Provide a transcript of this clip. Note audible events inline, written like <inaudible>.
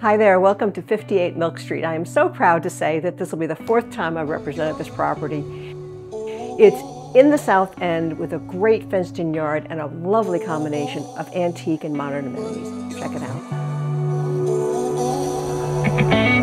Hi there, welcome to 58 Milk Street. I am so proud to say that this will be the fourth time I've represented this property. It's in the South End with a great fenced-in yard and a lovely combination of antique and modern amenities. Check it out. <laughs>